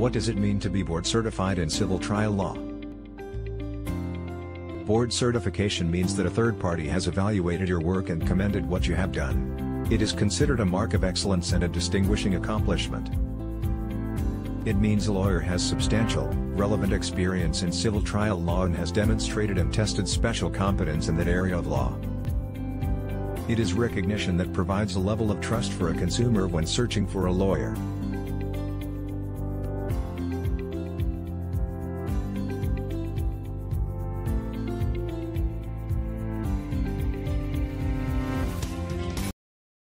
What does it mean to be board certified in civil trial law? Board certification means that a third party has evaluated your work and commended what you have done. It is considered a mark of excellence and a distinguishing accomplishment. It means a lawyer has substantial, relevant experience in civil trial law and has demonstrated and tested special competence in that area of law. It is recognition that provides a level of trust for a consumer when searching for a lawyer.